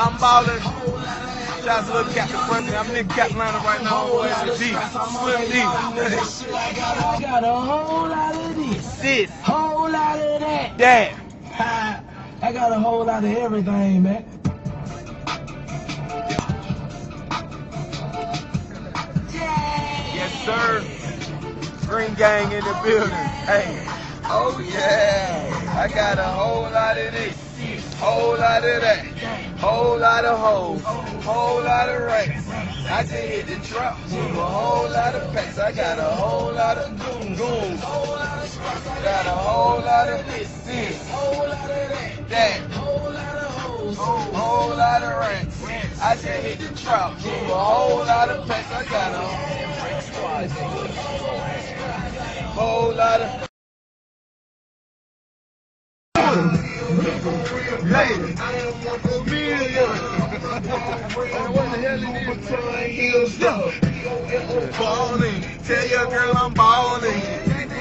I'm ballin'. Shout out to little Captain President. I'm Nick Catlanta right now on way to D. Slim D. I got a whole lot of this, This. whole lot of that. That. I got a whole lot of everything, man. Yes, sir. Green Gang in the building. Hey. Oh, yeah. I got a whole lot of this. Whole lot of that. Whole lot of hoes. Whole lot of racks. I just hit the trap with a whole lot of packs. I got a whole lot of goon goons. Got a whole lot of this, this. Whole lot of that. That. Whole lot of racks. I just hit the trap with a whole lot of packs. I got a whole lot of. Lady, million. what the hell is this? Balling. Tell your girl I'm balling.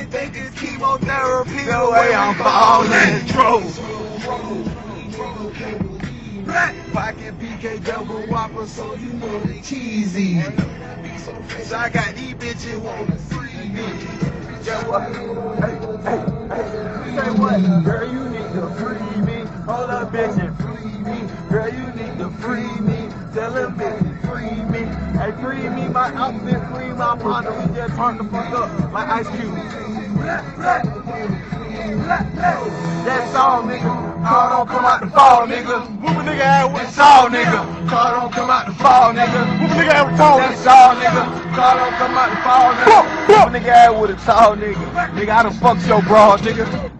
Think it's chemotherapy the way I'm balling. Trolls. Black pocket PK double whopper, so you know they cheesy. So I got these bitches wanna free me. Yeah, what? Hey, hey, hey. Say what? Girl, you need to free and free me. Girl, you need to free me. Tell them bitches free me. Hey, free me, my outfit, free my partner. We just turned the fuck up like Ice Cube. That's all, nigga. Car don't come out the fall, nigga. Whoop a nigga out with a saw, nigga. Car don't come out the fall, nigga. Whoop a nigga out with saw. That's all, nigga. Car don't come out the fall, nigga. Whoop a nigga out with a saw, nigga. Nigga, I done fucked your broad, nigga.